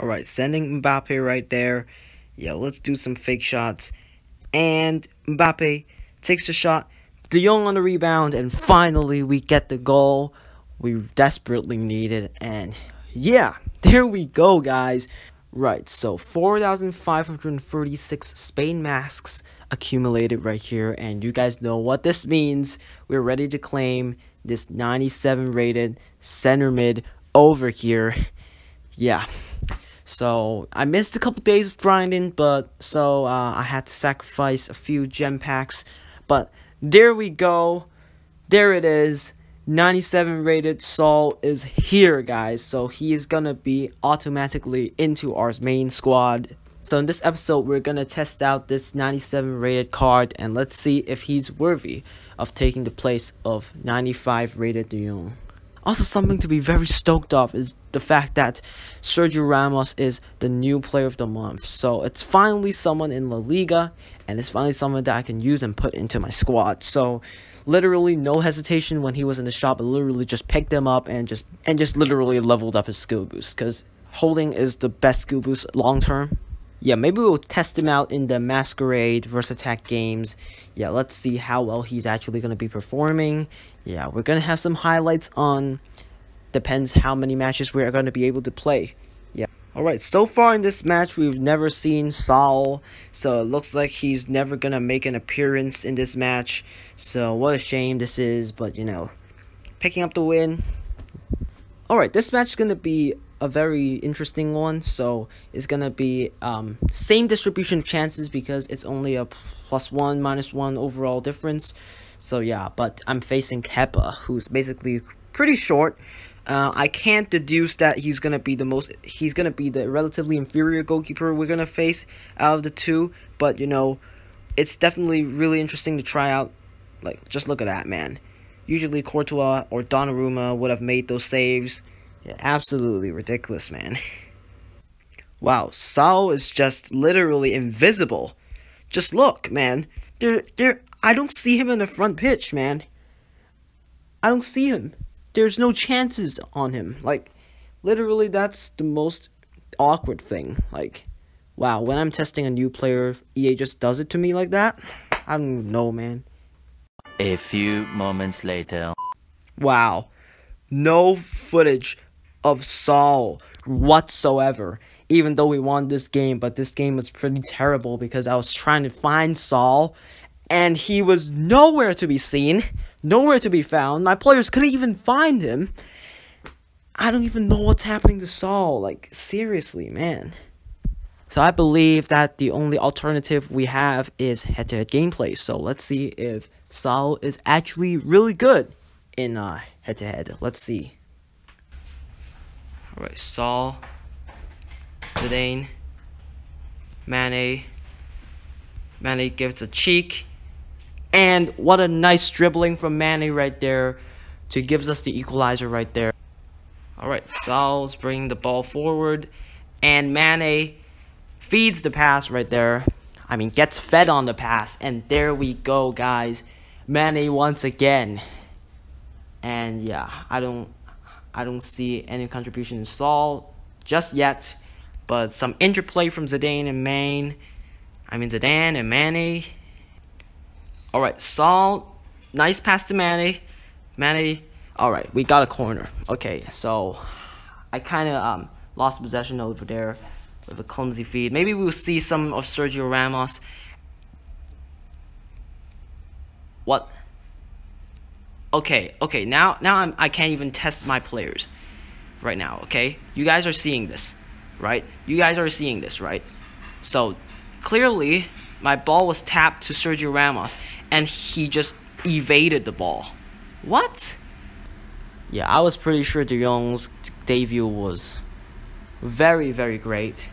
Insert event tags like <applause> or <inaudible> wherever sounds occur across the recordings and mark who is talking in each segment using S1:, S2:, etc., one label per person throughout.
S1: Alright, sending Mbappe right there. Yeah, let's do some fake shots. And Mbappe takes the shot. De Jong on the rebound. And finally, we get the goal we desperately needed. And yeah, there we go, guys. Right, so 4,536 Spain masks accumulated right here. And you guys know what this means. We're ready to claim this 97 rated center mid over here. Yeah. So I missed a couple days of grinding, but so uh, I had to sacrifice a few gem packs. But there we go. There it is. 97 rated Saul is here, guys. So he is gonna be automatically into our main squad. So in this episode, we're gonna test out this 97 rated card and let's see if he's worthy of taking the place of 95 rated De Jong. Also, something to be very stoked of is the fact that Sergio Ramos is the new player of the month. So it's finally someone in La Liga, and it's finally someone that I can use and put into my squad. So literally no hesitation when he was in the shop. I literally just picked him up and just and just literally leveled up his skill boost because holding is the best skill boost long term yeah, maybe we'll test him out in the Masquerade versus Attack games. Yeah, let's see how well he's actually going to be performing. Yeah, we're going to have some highlights on... Depends how many matches we're going to be able to play. Yeah. Alright, so far in this match, we've never seen Saul. So it looks like he's never going to make an appearance in this match. So what a shame this is, but you know, picking up the win. Alright, this match is going to be a very interesting one. So it's gonna be um, same distribution of chances because it's only a plus one minus one overall difference. So yeah, but I'm facing Kepa, who's basically pretty short. Uh, I can't deduce that he's gonna be the most. He's gonna be the relatively inferior goalkeeper we're gonna face out of the two. But you know, it's definitely really interesting to try out. Like, just look at that man. Usually Courtois or Donnarumma would have made those saves. Absolutely ridiculous, man. Wow, Saul is just literally invisible. Just look, man. There, there. I don't see him in the front pitch, man. I don't see him. There's no chances on him. Like, literally, that's the most awkward thing. Like, wow, when I'm testing a new player, EA just does it to me like that? I don't know, man.
S2: A few moments later.
S1: Wow. No footage of Saul whatsoever. Even though we won this game, but this game was pretty terrible because I was trying to find Saul and he was nowhere to be seen, nowhere to be found. My players couldn't even find him. I don't even know what's happening to Saul. Like, seriously, man. So I believe that the only alternative we have is head-to-head -head gameplay. So let's see if Saul is actually really good in uh, head-to-head. -head. Let's see. Alright, Saul, Zidane, Mane, Mane gives a cheek, and what a nice dribbling from Mane right there to gives us the equalizer right there. Alright, Saul's bringing the ball forward, and Mane feeds the pass right there. I mean, gets fed on the pass, and there we go, guys. Mane once again. And yeah, I don't I don't see any contribution in Saul just yet, but some interplay from Zidane and Maine. I mean Zidane and Mane. Alright, Saul, nice pass to Mane. Mane, alright, we got a corner. Okay, so I kind of um, lost possession over there with a clumsy feed. Maybe we'll see some of Sergio Ramos. What? Okay, okay, now now I'm I can't even test my players right now, okay? You guys are seeing this, right? You guys are seeing this, right? So clearly my ball was tapped to Sergio Ramos and he just evaded the ball. What? Yeah, I was pretty sure De Jong's debut was very, very great.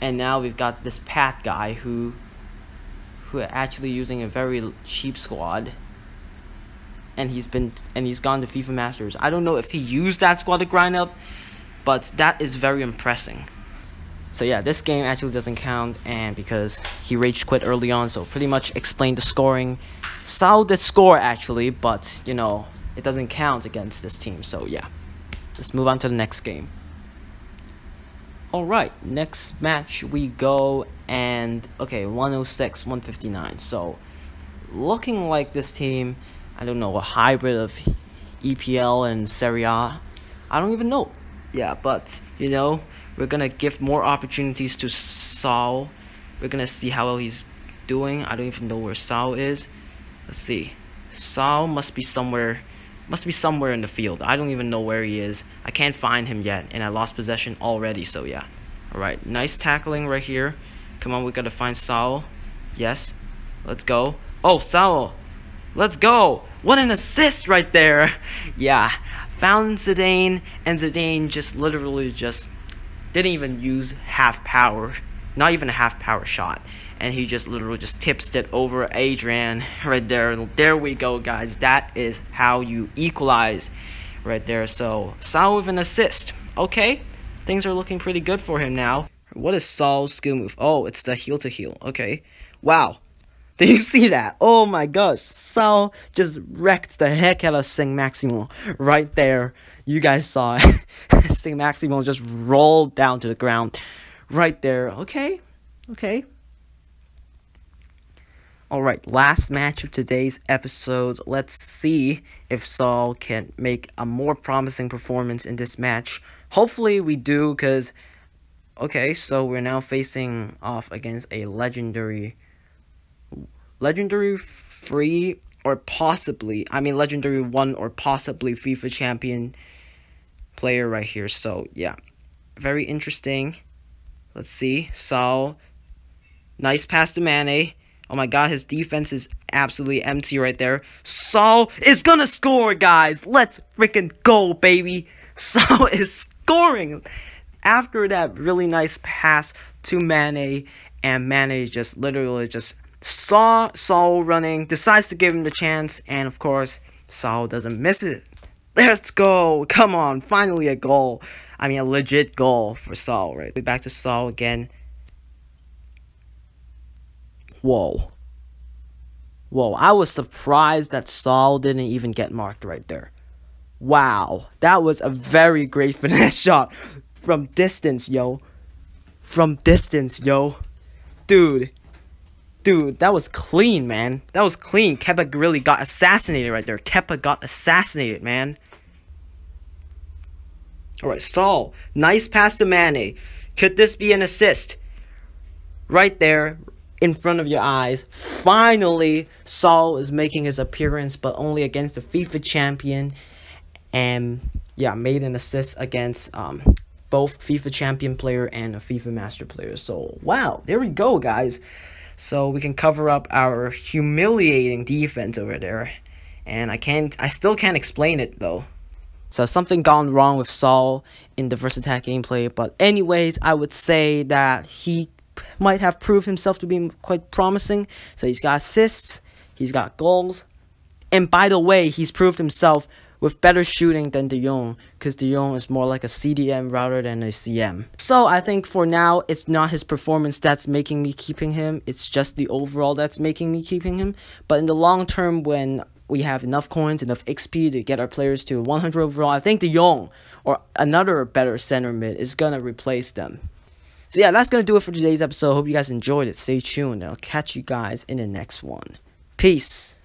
S1: And now we've got this Pat guy who who are actually using a very cheap squad and he's been and he's gone to FIFA Masters. I don't know if he used that squad to grind up, but that is very impressive. So yeah, this game actually doesn't count, and because he rage quit early on, so pretty much explained the scoring. Saul did score actually, but you know it doesn't count against this team. So yeah, let's move on to the next game. Alright, next match we go and okay, 106, 159. So looking like this team, I don't know, a hybrid of EPL and Serie A. I don't even know. Yeah, but you know, we're gonna give more opportunities to Saul. We're gonna see how well he's doing. I don't even know where Saul is. Let's see. Saul must be somewhere must be somewhere in the field. I don't even know where he is. I can't find him yet, and I lost possession already, so yeah. Alright, nice tackling right here. Come on, we gotta find Saul. Yes. Let's go. Oh, Saul. Let's go. What an assist right there. <laughs> yeah. Found Zidane, and Zidane just literally just didn't even use half power. Not even a half power shot and he just literally just tips it over Adrian right there. There we go, guys. That is how you equalize right there. So Saul with an assist. Okay, things are looking pretty good for him now. What is Saul's skill move? Oh, it's the heel to heel. Okay, wow. <laughs> Did you see that? Oh my gosh, Saul just wrecked the heck out of Saint Maximin right there. You guys saw it. <laughs> Saint Maximin just rolled down to the ground right there. Okay, okay. Alright, last match of today's episode. Let's see if Saul can make a more promising performance in this match. Hopefully we do, because... Okay, so we're now facing off against a legendary... Legendary free or possibly... I mean, legendary 1 or possibly FIFA champion player right here. So, yeah. Very interesting. Let's see. Saul. Nice pass to Mane. Oh my god, his defense is absolutely empty right there. Saul is gonna score, guys. Let's freaking go, baby. <laughs> Saul is scoring. After that really nice pass to Mane, and Mane just literally just saw Saul running, decides to give him the chance, and of course, Saul doesn't miss it. Let's go. Come on, finally a goal. I mean, a legit goal for Saul, right? Back to Saul again. Whoa. Whoa, I was surprised that Saul didn't even get marked right there. Wow, that was a very great <laughs> finesse shot from distance, yo. From distance, yo. Dude. Dude, that was clean, man. That was clean. Kepa really got assassinated right there. Kepa got assassinated, man. Alright, Saul. Nice pass to Mane. Could this be an assist? Right there in front of your eyes. Finally, Saul is making his appearance, but only against the FIFA champion. And yeah, made an assist against um, both FIFA champion player and a FIFA master player. So wow, there we go, guys. So we can cover up our humiliating defense over there. And I can't, I still can't explain it though. So something gone wrong with Saul in the versus attack gameplay. But anyways, I would say that he might have proved himself to be quite promising. So he's got assists, he's got goals, and by the way, he's proved himself with better shooting than De Jong, because De Jong is more like a CDM rather than a CM. So I think for now, it's not his performance that's making me keeping him, it's just the overall that's making me keeping him. But in the long term, when we have enough coins, enough XP to get our players to 100 overall, I think De Jong or another better center mid is gonna replace them. So yeah, that's going to do it for today's episode. Hope you guys enjoyed it. Stay tuned. I'll catch you guys in the next one. Peace.